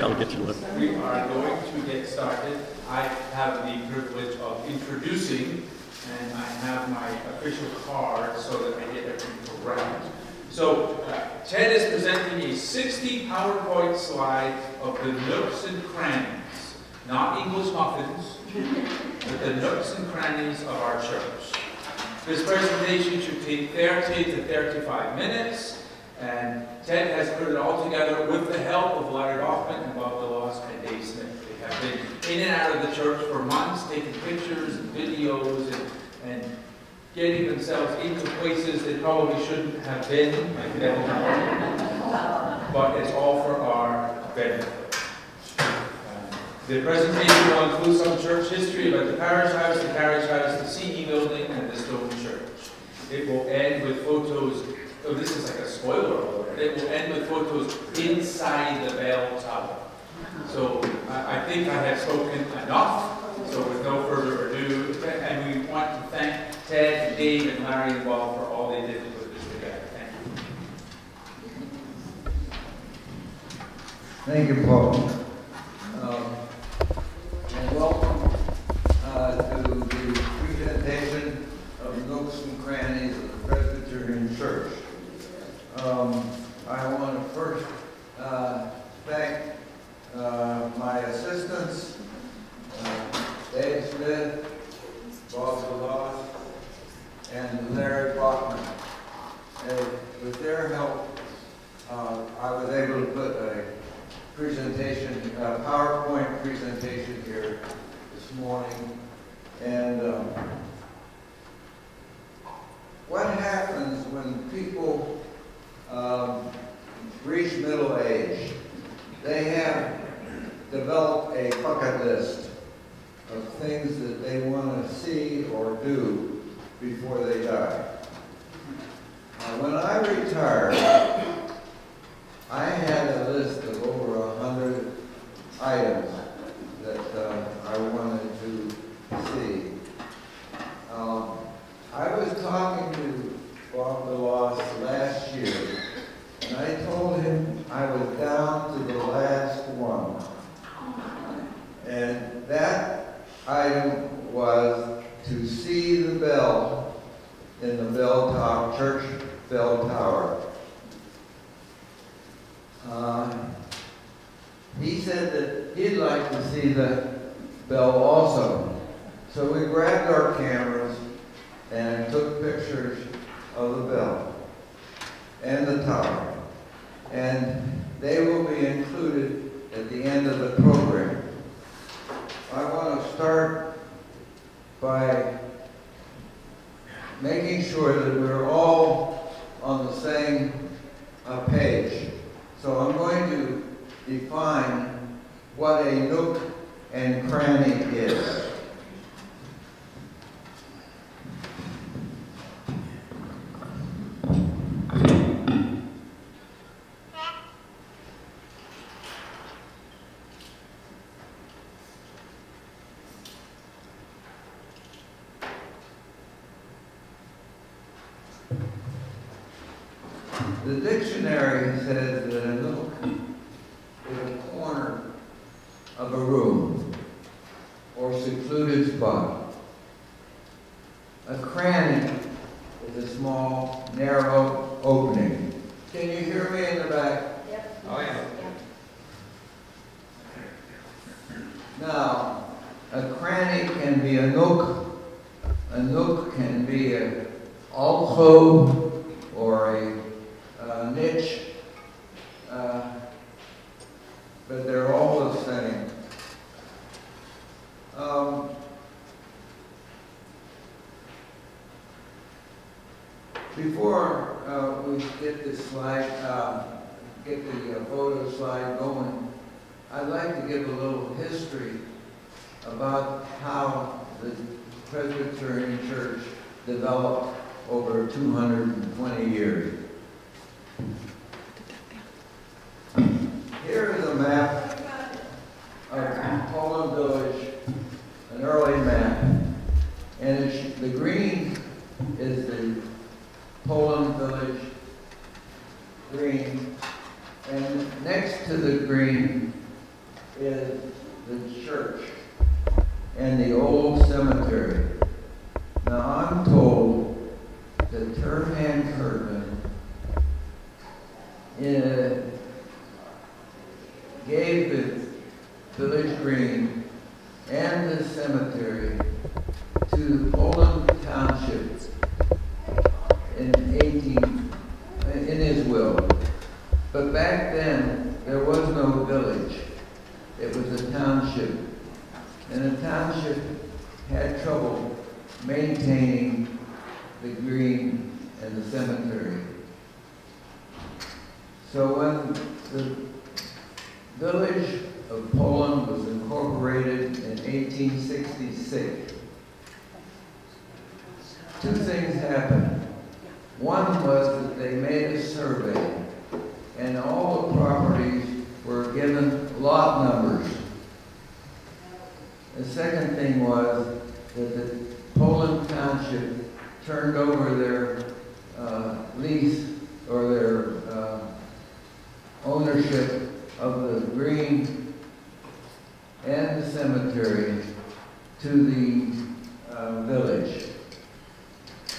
I'll get you one. We are going to get started. I have the privilege of introducing, and I have my official card so that I get everything correct. So uh, Ted is presenting a 60 PowerPoint slide of the nooks and crannies, not English muffins, but the nooks and crannies of our church. This presentation should take 30 to 35 minutes, and Ted has put it all together with the help of Larry Hoffman and Bob Delost and Dave Smith. They have been in and out of the church for months, taking pictures and videos and, and getting themselves into places they probably shouldn't have been. But it's all for our benefit. The presentation will include some church history about the parish house, the parish house, the CE building, and the stone church. It will end with photos, oh, this is like a spoiler alert. It will end with photos inside the bell tower. So I, I think I have spoken enough, so with no further ado, and we want to thank Ted, and Dave, and Larry and Bob for all they did to put this together. Thank you. Thank you, Paul. Um, And welcome uh, to the presentation of nooks and crannies of the Presbyterian Church. Um, I want to first uh, thank uh, my assistants, uh, Dave Smith, Bob Delost, and Larry Baughman. And With their help, uh, I was able to put a presentation, a PowerPoint presentation here this morning. And um, what happens when people um, reach middle age? They have developed a bucket list of things that they want to see or do before they die. Uh, when I retired, I had a list of over a hundred items that uh, I wanted to see. Um, I was talking to Bob Delost last year, and I told him I was down to the last one. And that item was to see the bell in the bell tower, church bell tower. Uh, he said that he'd like to see the bell also. So we grabbed our cameras and took pictures of the bell and And they will be included at the end of the program. I want to start by making sure that we're all on the same uh, page. So I'm going to define what a nook and cranny is. The dictionary says that a nook is a corner of a room or secluded spot. A cranny is a small, narrow opening. Can you hear me in the back? Oh, yeah. Now, a cranny can be a nook. A nook can be a alcove or a uh, niche, uh, but they're all the same. Um, before uh, we get this slide, uh, get the uh, photo slide going, I'd like to give a little history about how the Presbyterian Church developed over 220 years. Here is a map of Poland Village, an early map. And it's, the green is the Poland Village green. And next to the green and the old cemetery. Now, I'm told that Turhand Kirtland uh, gave the village green and the cemetery to Poland Township in 18, in his will. But back then, there was no village. It was a township. And the township had trouble maintaining the green and the cemetery. So when the village of Poland was incorporated in 1866, two things happened. One was that they made a survey, and all the properties were given lot numbers. The second thing was that the Poland Township turned over their uh, lease or their uh, ownership of the green and the cemetery to the uh, village.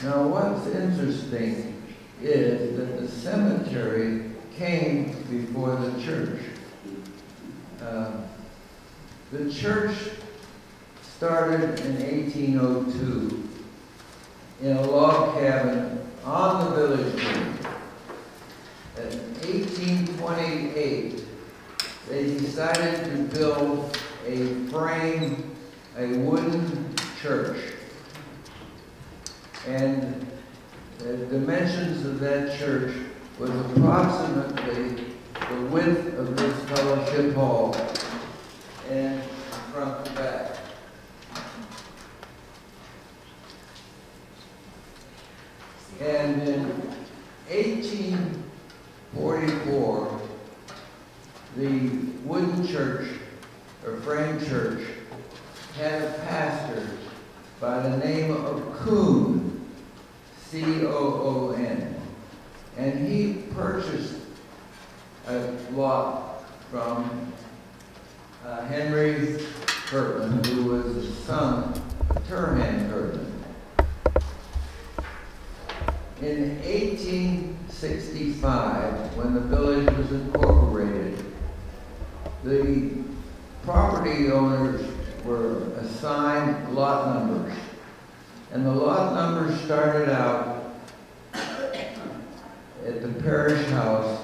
Now, what's interesting is that the cemetery came before the church. Uh, the church started in 1802 in a log cabin on the village green. In 1828, they decided to build a frame, a wooden church. And the dimensions of that church was approximately the width of this fellowship hall and front to back. And in 1844, the wooden church, or frame church, had a pastor by the name of Coon, C-O-O-N. And he purchased a lot from uh, Henry Kirtland, who was the son of Turhand Kirtland. In 1865, when the village was incorporated, the property owners were assigned lot numbers. And the lot numbers started out at the parish house,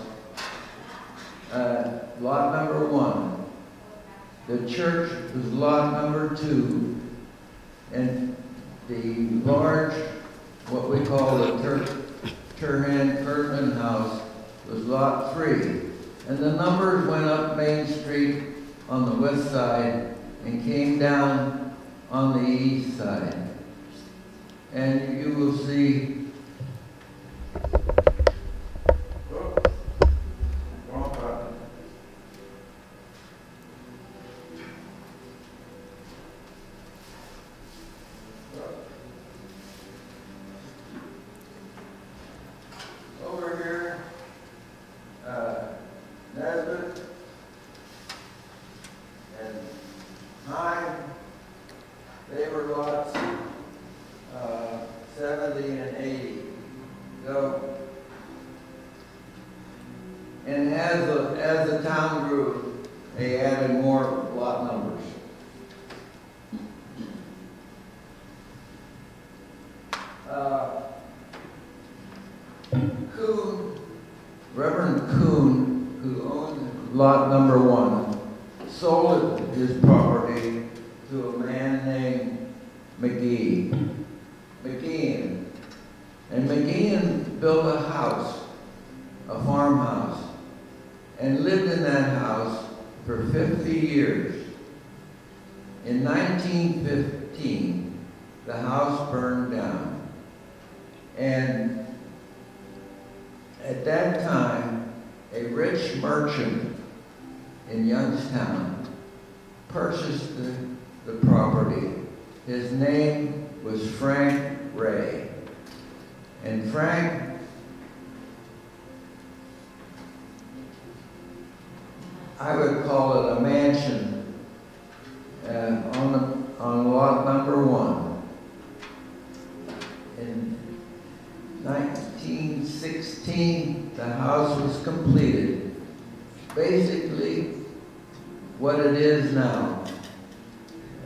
uh, lot number one. The church was lot number two, and the large, what we call the Tur Turhand Kirtland House was lot three. And the numbers went up Main Street on the west side and came down on the east side. And you will see Oh, wrong button. Over here, uh, Nesbit and Hine, they were lots, uh, seventy and eighty. So, and as the, as the town grew, they added more lot numbers. Uh, Coon, Reverend Coon, who owned lot number one, sold his property to a man named McGee, McGeehan. And McGeehan built a house, a farmhouse, and lived in that house for 50 years. In 1915, the house burned down. And at that time, a rich merchant in Youngstown purchased the, the property. His name was Frank Ray. And Frank I would call it a mansion uh, on, the, on lot what it is now.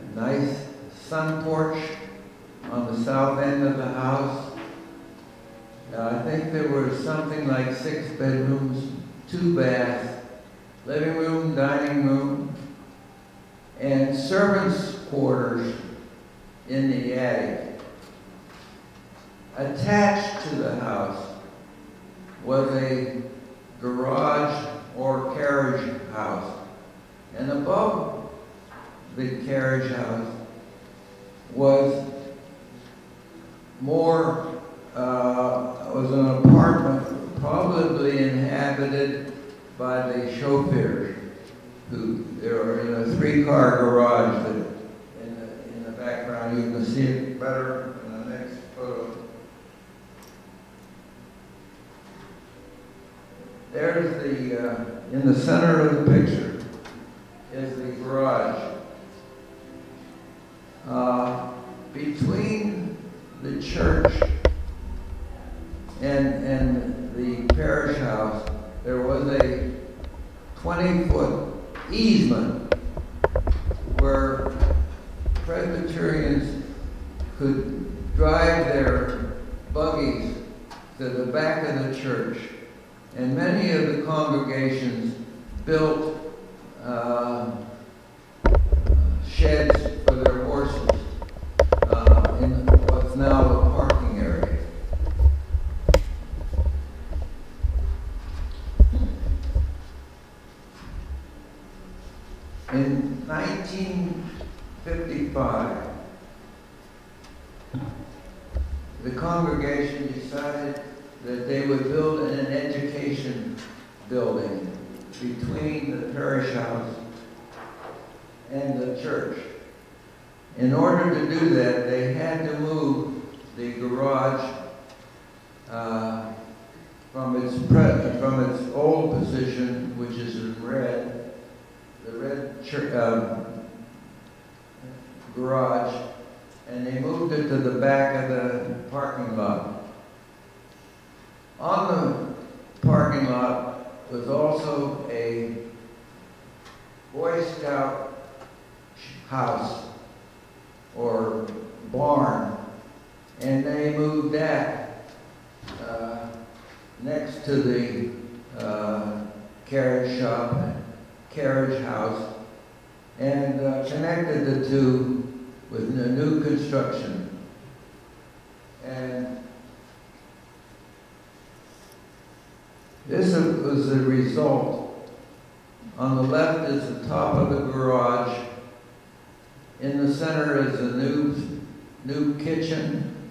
A nice sun porch on the south end of the house. Uh, I think there were something like six bedrooms, two baths, living room, dining room, and servants' quarters in the attic. Attached to the house was a garage or carriage house. And above the carriage house was more, uh, was an apartment probably inhabited by the chauffeurs who, there are in a three-car garage that in the, in the background, you can see it better in the next photo. There's the, uh, in the center of the picture is the garage. Uh, between the church and, and the parish house, there was a 20-foot easement where Presbyterians could drive their buggies to the back of the church. And many of the congregations built uh, sheds for their horses uh, in what's now a parking area. In 1955, the congregation decided that they would build an education building between the parish house and the church. In order to do that, they had to move the garage uh, from its pre- from its old position, which is in red, the red chur- um, garage, and they moved it to the back of the parking lot. On the parking lot was also a Boy Scout house or barn, and they moved that uh, next to the uh, carriage shop, carriage house, and uh, connected the two with the new construction. And this was the result. On the left is the top of the garage. In the center is a new, new kitchen.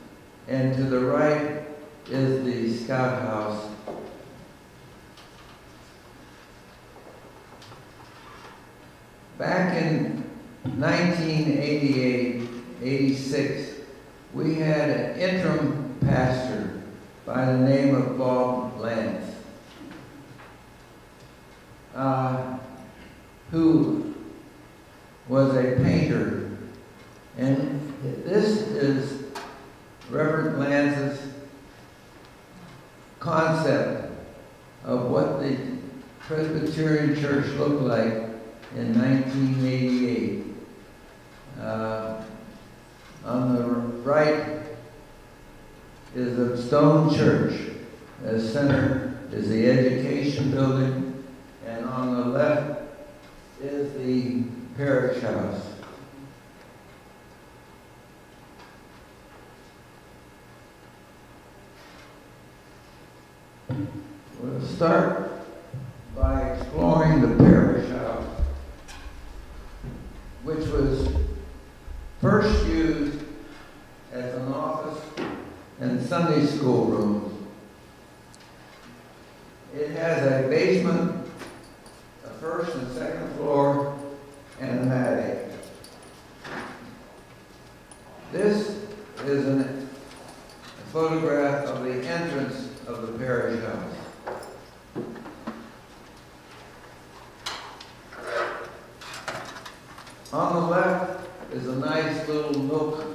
And to the right is the scout house. Back in 1988, 86, we had an interim pastor by the name of Bob Lance, uh, who was a painter. And this is Reverend Lance's concept of what the Presbyterian Church looked like in 1988. Uh, on the right is a stone church. The center is the education building, and on the left the parish house. We'll start by exploring the parish house, which was first used as an office and Sunday school room. It has a basement, a first and second floor, and an attic. This is a photograph of the entrance of the parish house. On the left is a nice little nook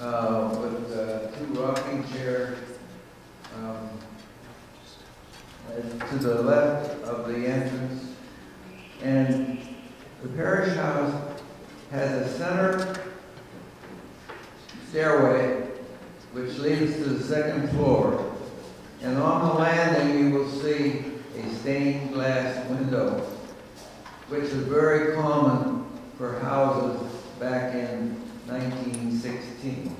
uh, with uh, two rocking chairs. um, and To the left of the entrance. And The parish house has a center stairway which leads to the second floor. And on the landing, you will see a stained glass window, which is very common for houses back in 1916.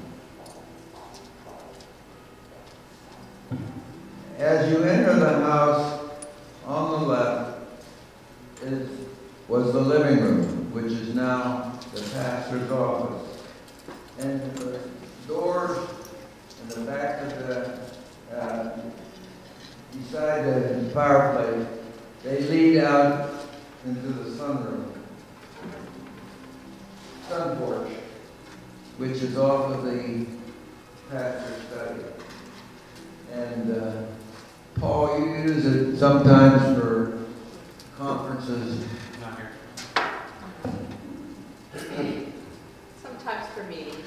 As you enter the house, on the left is, was the living room, which is now the pastor's office. And the doors in the back of the, uh, beside the fireplace, they lead out into the sunroom. Sun porch, which is off of the pastor's study. And, uh, Paul, you use it sometimes for conferences. Not here. Sometimes for meetings.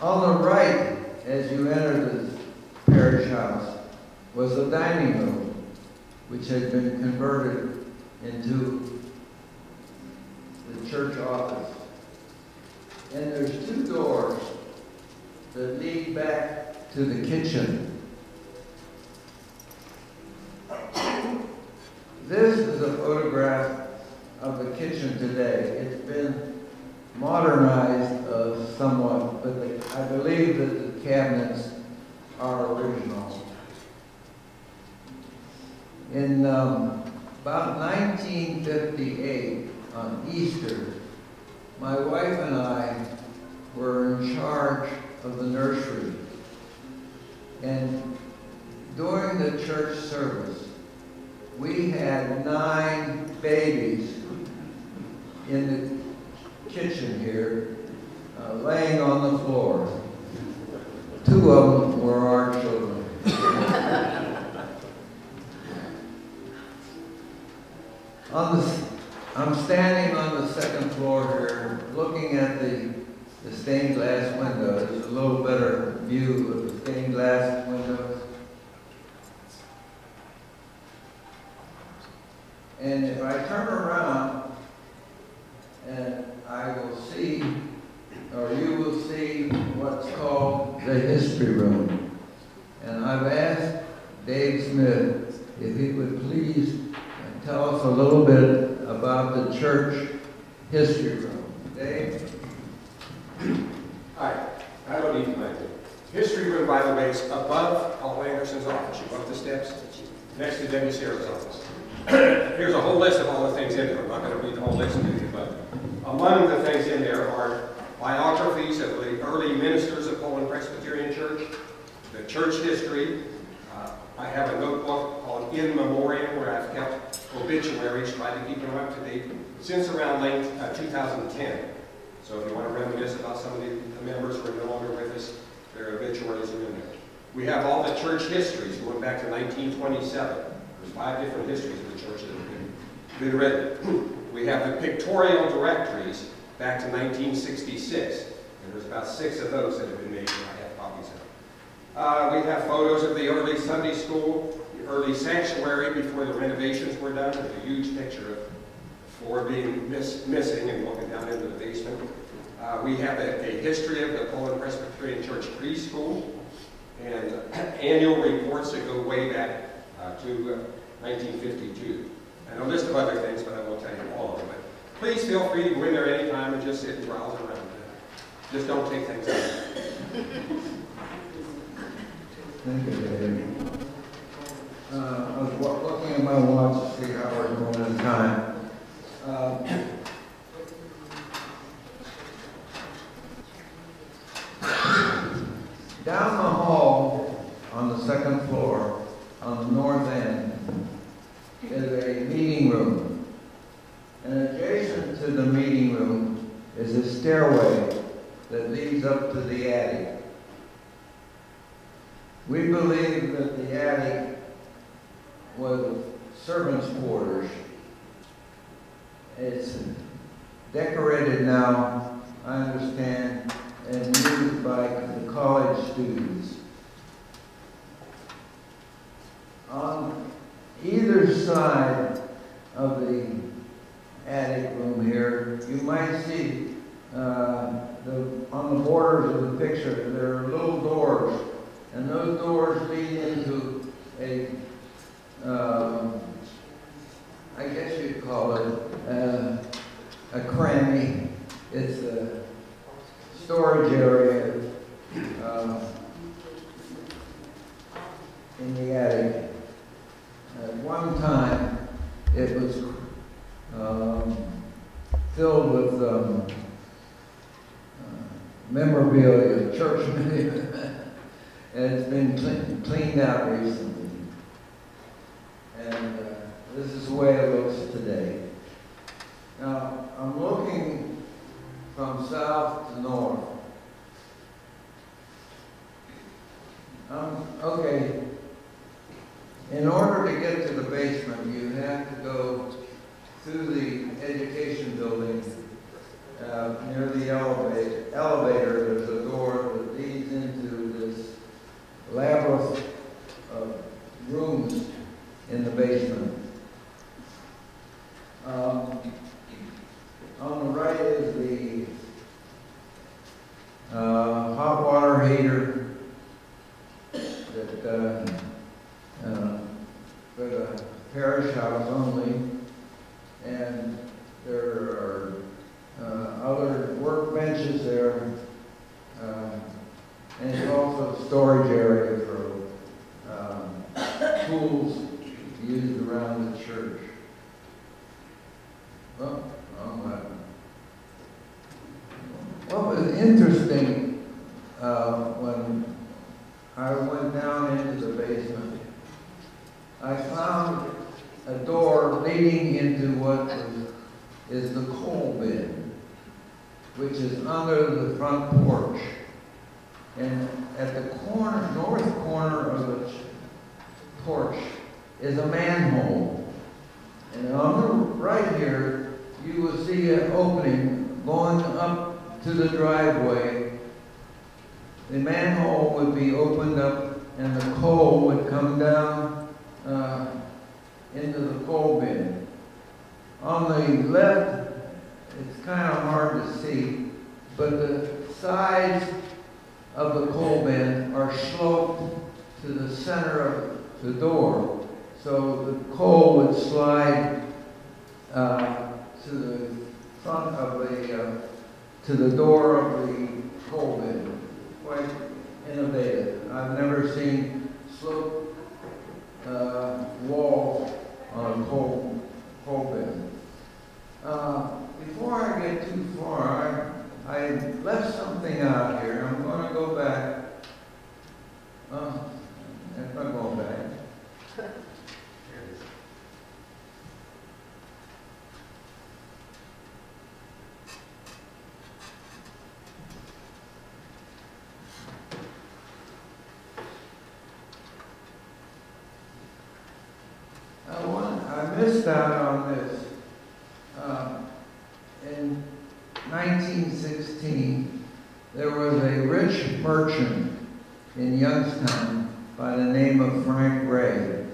On the right, as you enter the parish house, was the dining room, which had been converted into the church office. And there's two doors that lead back to the kitchen. This is a photograph of the kitchen today. It's been modernized uh, somewhat, but the- I believe that the cabinets are original. In um, about 1958, on Easter, my wife and I were in charge of the nursery. And during the church service, we had nine babies in the kitchen here, uh, laying on the floor. Two of them were our children. on the, s- I'm standing on the second floor here, looking at the, the stained glass window. There's a little better of the stained glass windows. And if I turn around, and I will see, or you will see what's called the history room. And I've asked Dave Smith if he would please tell us a little bit about the church history room. Dave? Hi, I don't need my history room, by the way, is above Paul Anderson's office. You go up the steps, next to Debbie Sarah's office. Here's a whole list of all the things in there. I'm not going to read the whole list to you, but among the things in there are biographies of the early ministers of Poland Presbyterian Church, the church history. Uh, I have a notebook called In Memoriam where I've kept obituaries, tried them up to date since around late uh, 2010. So if you want to reminisce about some of the the members who are no longer with us, their obituaries are in there. We have all the church histories going back to 1927. There's five different histories of the church that have been, been written. We have the pictorial directories back to 1966, and there's about six of those that have been made, and I have copies of. Uh, we have photos of the early Sunday school, early sanctuary before the renovations were done. There's a huge picture of the floor being miss, missing and walking down into the basement. Uh, we have a, a history of the Poland Presbyterian Church preschool and annual reports that go way back uh, to uh, 1952. And a list of other things, but I won't tell you all of them. But please feel free to go in there anytime and just sit and browse around. Just don't take things out. Thank you, Dave. Uh, I was wa- looking watch to see how we're going in time. Uh, Down the hall, on the second floor, on the north end, is a meeting room. And adjacent to the meeting room is a stairway that leads up to the attic. We believe that the attic was servants' quarters. It's decorated now, I understand, and used by the college students. On either side of the attic room here, you might see, uh, the, on the borders of the picture, there are little doors, and those doors lead into a, um, I guess you'd call it, uh, a cranny. It's a storage area, um, in the attic. At one time, it was, um, filled with, um, uh, memorabilia, church memorabilia. And it's been clean- cleaned out recently. And, uh, this is the way it looks today. Now, I'm looking from south to north. Um, okay, in order to get to the basement, you have to go through the education building, uh, near the elevator, elevator, there's a door that leads into this labyrinth of rooms in the basement. Um, on the right is the uh, hot water heater that, uh, uh, for the parish house only. And there are uh, other workbenches there. uh, And it's also a storage area for um, tools used around the church. Oh, wrong button. What was interesting, uh, when I went down into the basement, I found a door leading into what is, the coal bin, which is under the front porch. And at the corner, north corner of the porch is a manhole. And on the right here, you will see an opening going up to the driveway. The manhole would be opened up and the coal would come down uh, into the coal bin. On the left, it's kind of hard to see, but the sides of the coal bin are sloped to the center of the door. So the coal would slide uh, to the front of the, uh, to the door of the coal bin. Quite innovative. I've never seen slope uh, walls on a coal, coal bin. Uh, Before I get too far, I, I left something out here. I'm gonna go back. Uh, If I go back. I want, I missed out on this. Um, In 1916, there was a rich merchant in Youngstown by the name of Frank Ray.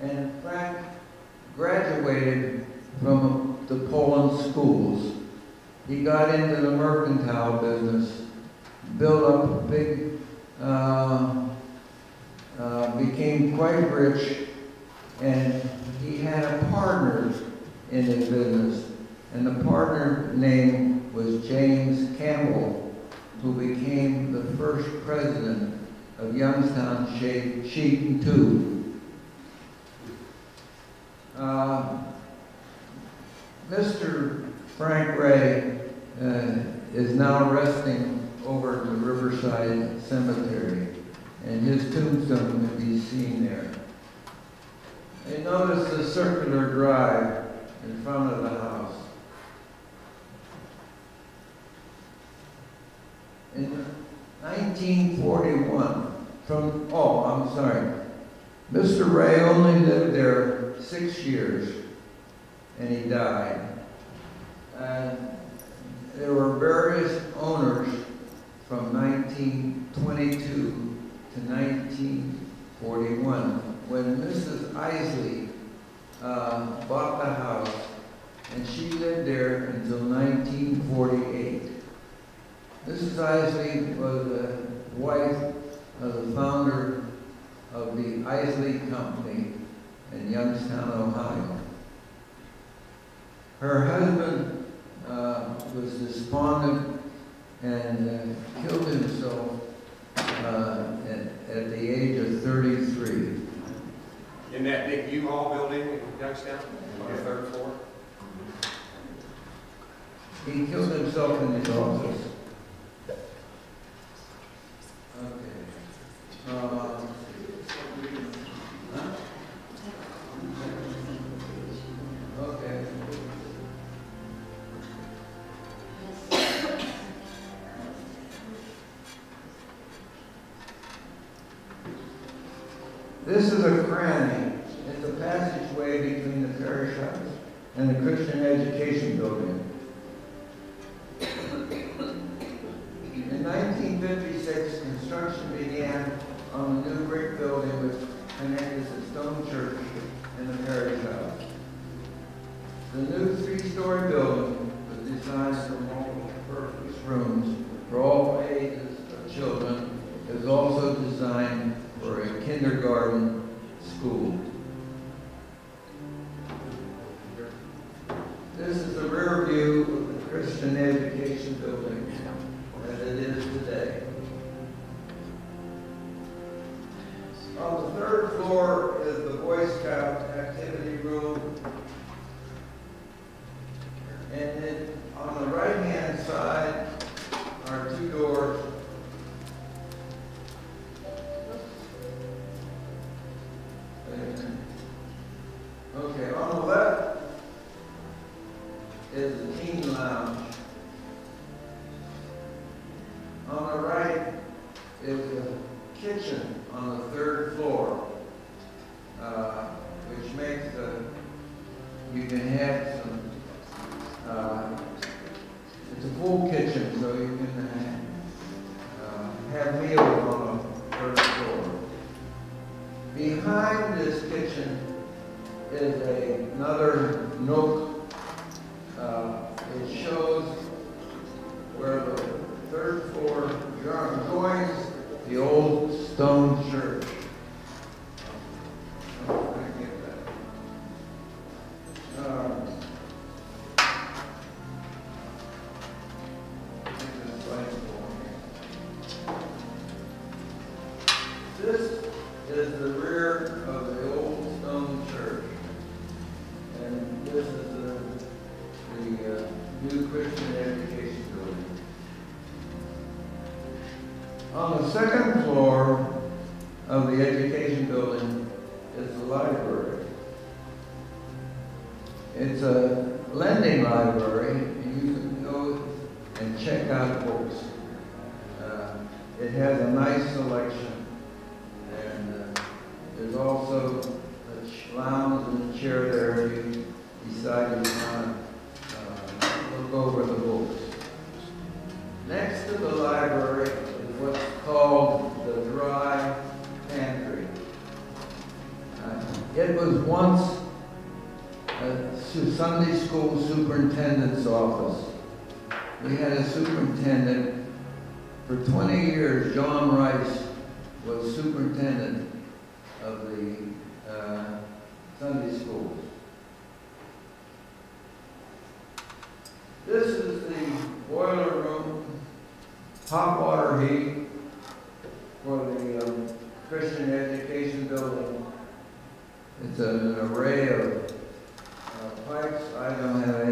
And Frank graduated from the Poland schools. He got into the mercantile business, built up a big, uh, uh, became quite rich, and he had a partner in his business. And the partner name was James Campbell, who became the first president of Youngstown Sheet Sheet and Tube. Uh, Mr. Frank Ray uh, is now resting over at the Riverside Cemetery, and his tombstone can be seen there. And notice the circular drive in front of the house. In 1941, from, oh, I'm sorry, Mr. Ray only lived there six years, and he died. And there were various owners from 1922 to 1941. When Mrs. Isaly uh, bought the house, and she lived there until 1948. Mrs. Isaly was the wife of the founder of the Isaly Company in Youngstown, Ohio. Her husband uh, was despondent and uh, killed himself uh, at, at the age of 33. In that big U-Haul building in Youngstown, on the third floor? He killed himself in his office. Okay. Uh, huh? Okay. This is a cranny. It's a passageway between the parish house and the Christian Education Building. In 1956, construction began on the new brick building which connected the stone church and the parish house. The new three-story building was designed for multiple-purpose rooms for all ages of children. It was also designed for a kindergarten school. This is a rear view of the Christian Education Building for the um, Christian Education Building. It's an array of uh, pipes, I don't have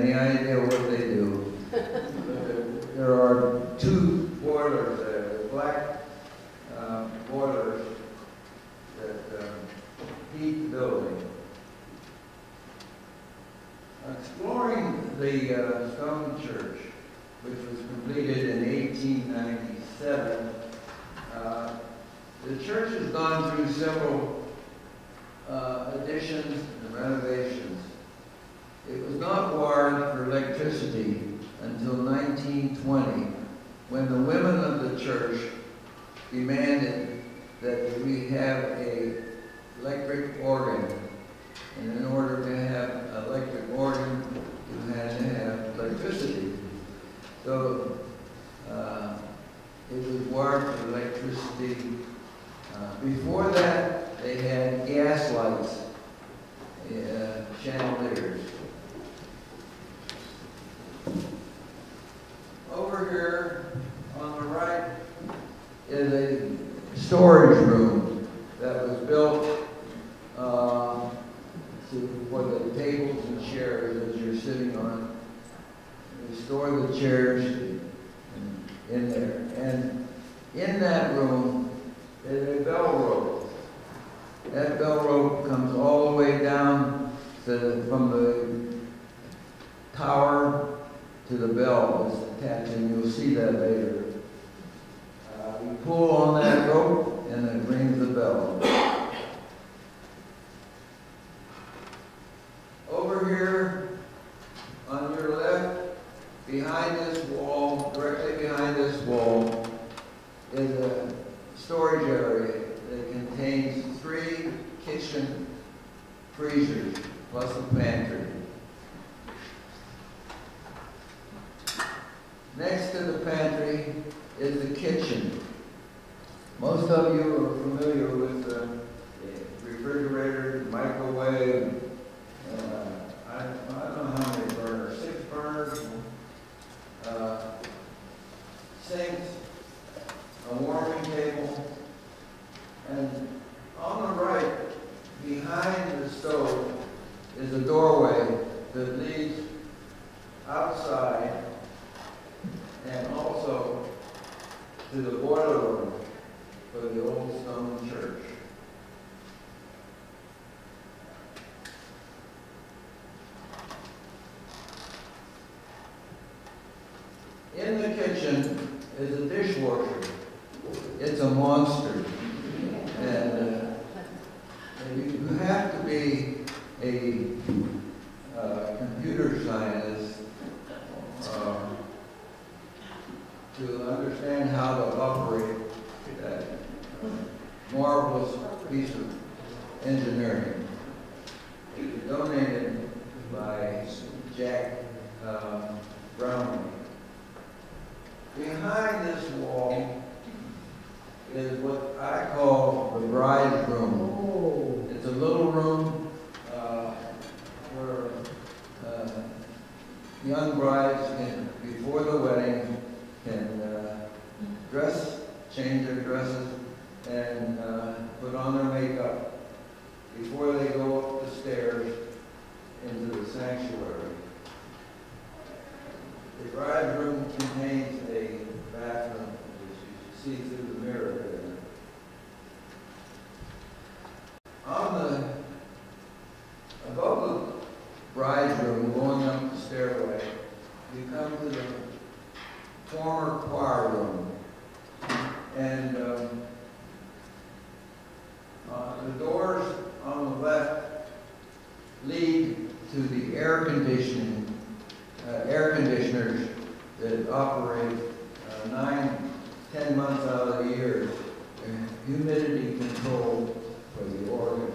is a dishwasher. It's a monster. And uh, you have to be a uh, computer scientist um, to understand how to operate that uh, marvelous piece of engineering. bridegroom. Oh. It's a little room uh, where uh, young brides can, before the wedding, can uh, dress, change their dresses, and uh, put on their makeup before they go up the stairs into the sanctuary. The bridegroom contains a bathroom, as you see through the mirror that operate uh, nine, ten months out of the year, humidity control for the organ.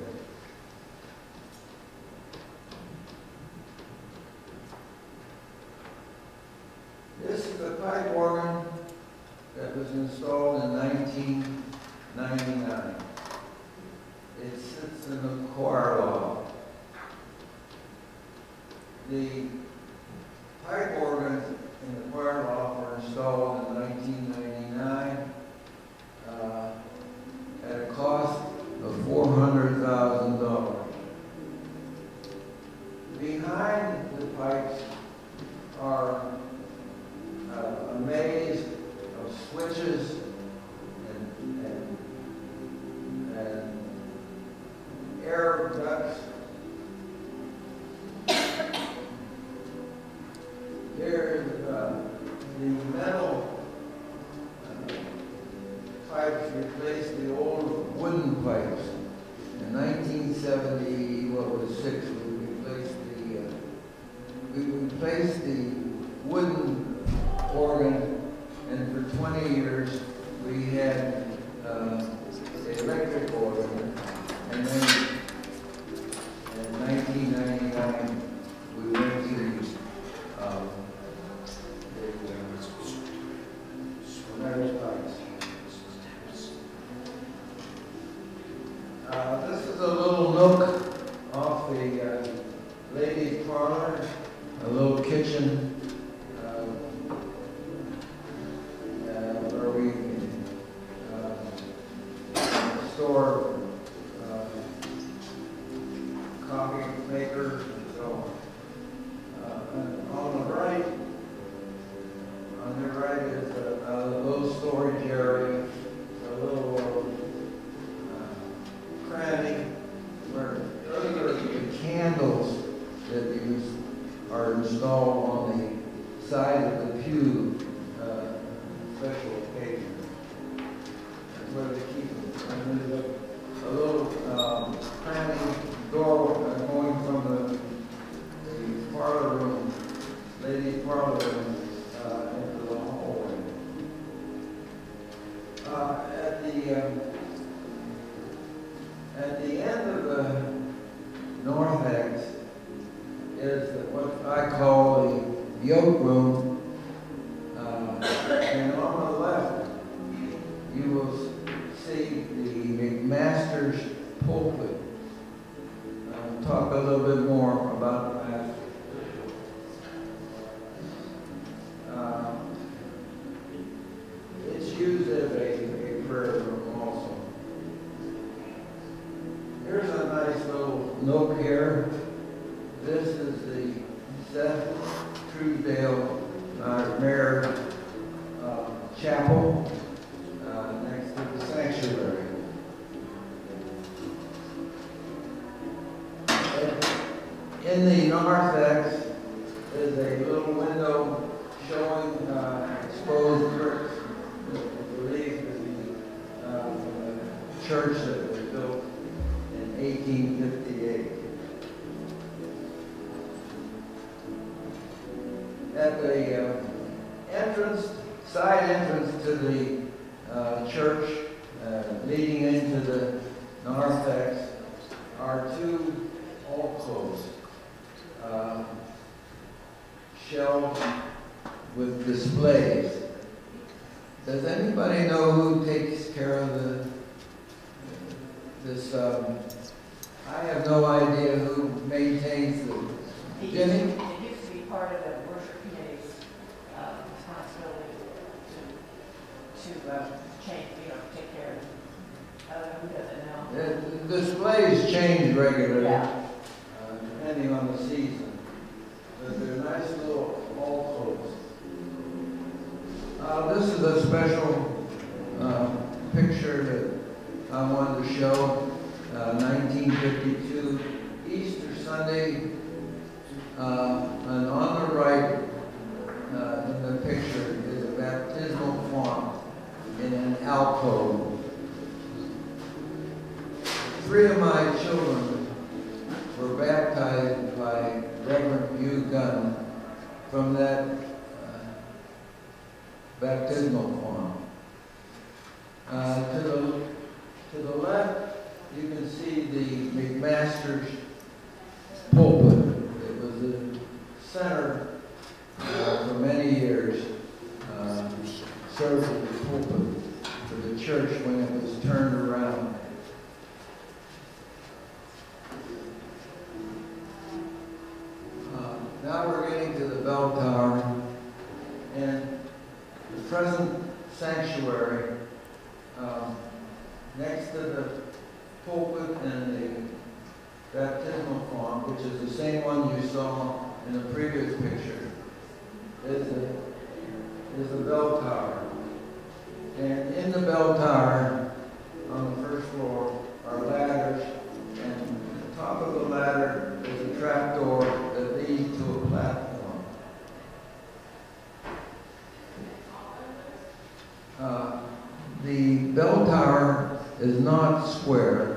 depending on the season. But they're nice little fall coats. Uh, this is a special uh, picture that I wanted to show. Uh, 1952, Easter Sunday, uh, and on the right uh, in the picture is a baptismal font in an alcove. Three of my children were baptized by Reverend Hugh Gunn from that uh, baptismal form. Uh, to, the, to the left, you can see the McMaster's pulpit. It was the center uh, for many years, uh, served as the pulpit for the church when it was turned around now we're getting to the bell tower. And the present sanctuary, um, next to the pulpit and the baptismal font, which is the same one you saw in the previous picture, is a, is the bell tower. And in the bell tower, on the first floor, are ladders is not square.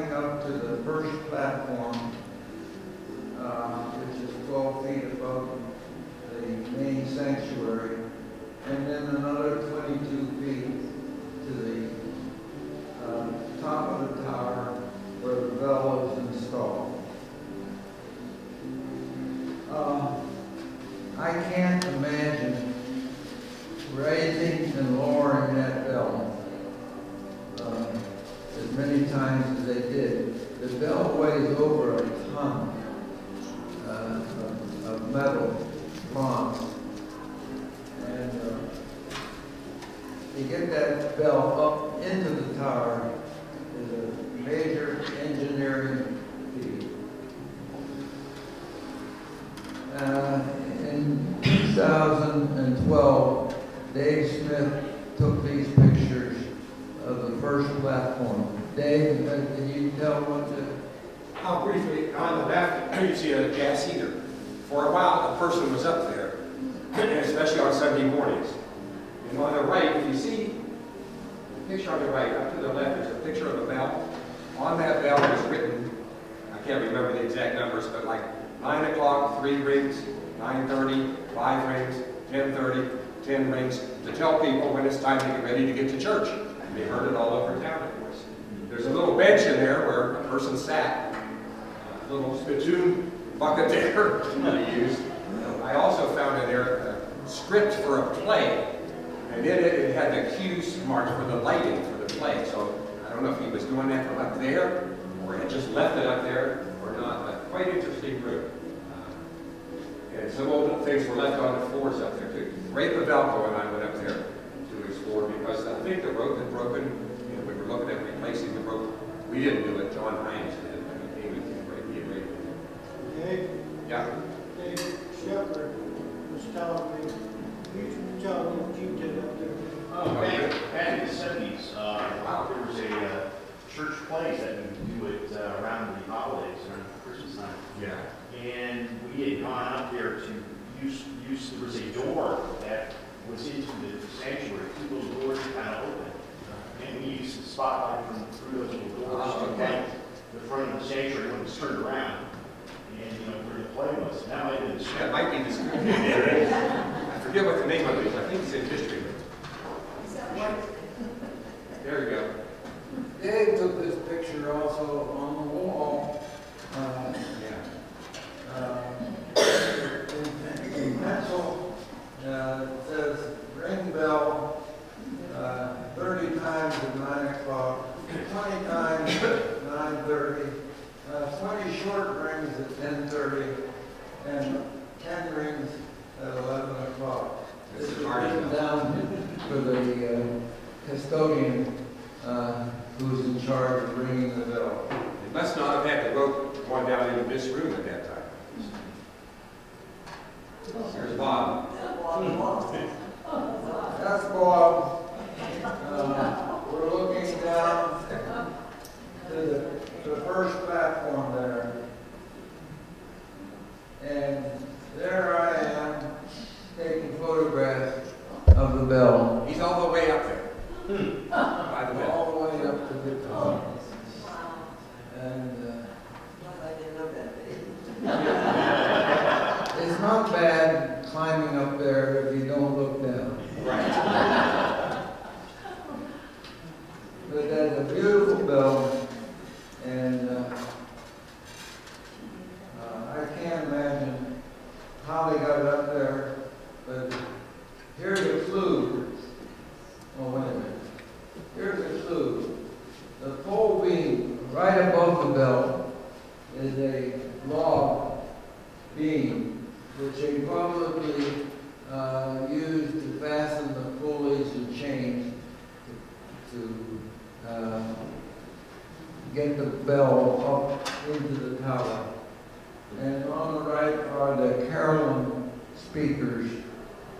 Up to the first platform, uh, which is 12 feet above the main sanctuary, and then another 22 feet to the uh, top of the tower where the bell is installed. Uh, I can't imagine raising and lowering that bell uh, as many times as they did. The bell weighs over a ton uh, of- of metal, bronze. And uh, to get that bell up into the tower is a major engineering feat. Uh, In 2012, Dave Smith took these pictures of the first platform. Dave, uh, can you tell what the, How briefly, on the left, you see a gas heater. For a while, a person was up there, especially on Sunday mornings. And on the right, if you see, the picture on the right, up to the left, there's a picture of a bell. On that bell is written, I can't remember the exact numbers, but like nine o'clock, three rings, nine thirty, five rings, ten thirty, ten rings, to tell people when it's time to get ready to get to church. And they heard it all over town, of course. There's a little bench in there where a person sat, little spittoon bucket there to use. I also found in there a script for a play, and in it, it had the cues marked for the lighting for the play. So I don't know if he was doing that from up there, or had just left it up there, or not, but quite interesting room. Uh, And some old things were left on the floors up there too. Ray Pavelko and I went up there to explore because I think the rope had broken, we were looking at replacing the rope. We didn't do it, John Hines did, and he came and Ray, he and Ray. Dave, Yeah, Dave Shepherd was telling me, you tell me what you did up there. Oh, back, back in the seventies, uh, there was a, uh, church play that would do it uh, around the holidays or Christmas time. yeah. And we had gone up there to use, use, there was a door that was into the sanctuary, two little doors kind of open. And we used the spotlight from through those little doors Oh, to okay. Light the front of the sanctuary when it's turned around. And, you know, where the play was, that might have been the That might be the school. I forget what the name of it is, I think it's in history. There you go. Dave took this picture also on the wall. uh, Yeah. uh, in- In pencil, uh, it says ring bell, uh, thirty times at nine o'clock, twenty times at nine thirty, uh, twenty short rings at ten thirty, and ten rings at eleven o'clock. This is written down for the uh, custodian uh, who's in charge of ringing the bell. They must not have had the rope going down into this room at that time. Here's Bob. That's Bob. Uh, We're looking down to the, the first platform there. And there I am, taking photographs of the bell, He's all the way up there. By hmm. get the bell up into the tower. And on the right are the carillon speakers,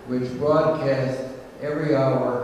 which broadcast every hour